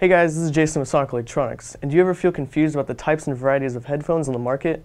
Hey guys, this is Jason with Sonic Electronix, and do you ever feel confused about the types and varieties of headphones on the market?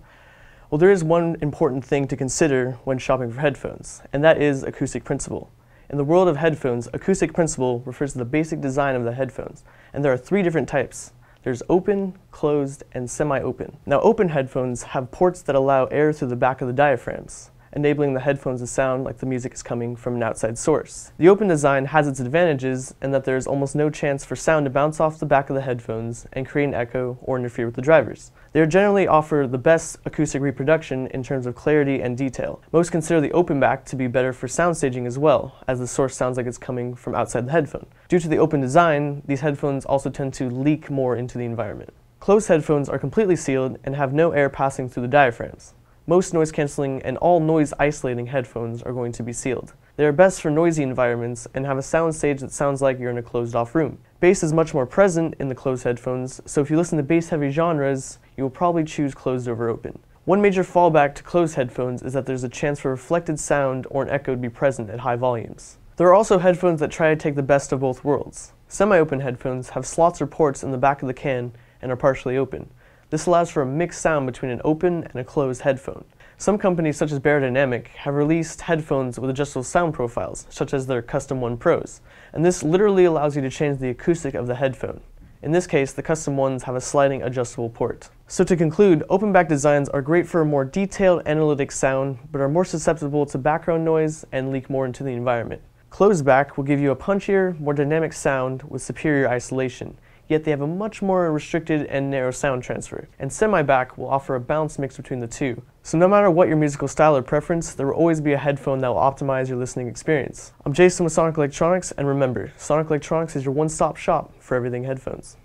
Well, there is one important thing to consider when shopping for headphones, and that is acoustic principle. In the world of headphones, acoustic principle refers to the basic design of the headphones, and there are three different types. There's open, closed, and semi-open. Now open headphones have ports that allow air through the back of the diaphragms enabling the headphones to sound like the music is coming from an outside source. The open design has its advantages in that there is almost no chance for sound to bounce off the back of the headphones and create an echo or interfere with the drivers. They generally offer the best acoustic reproduction in terms of clarity and detail. Most consider the open back to be better for sound staging as well, as the source sounds like it's coming from outside the headphone. Due to the open design, these headphones also tend to leak more into the environment. Closed headphones are completely sealed and have no air passing through the diaphragms. Most noise cancelling and all noise isolating headphones are going to be sealed. They are best for noisy environments and have a sound stage that sounds like you're in a closed off room. Bass is much more present in the closed headphones, so if you listen to bass heavy genres, you will probably choose closed over open. One major fallback to closed headphones is that there's a chance for reflected sound or an echo to be present at high volumes. There are also headphones that try to take the best of both worlds. Semi-open headphones have slots or ports in the back of the can and are partially open. This allows for a mixed sound between an open and a closed headphone. Some companies such as Beyerdynamic have released headphones with adjustable sound profiles, such as their Custom One Pros, and this literally allows you to change the acoustic of the headphone. In this case, the custom ones have a sliding adjustable port. So to conclude, open back designs are great for a more detailed analytic sound, but are more susceptible to background noise and leak more into the environment. Closed back will give you a punchier, more dynamic sound with superior isolation, yet they have a much more restricted and narrow sound transfer. And semi-back will offer a balanced mix between the two. So no matter what your musical style or preference, there will always be a headphone that will optimize your listening experience. I'm Jason with Sonic Electronix, and remember, Sonic Electronix is your one-stop shop for everything headphones.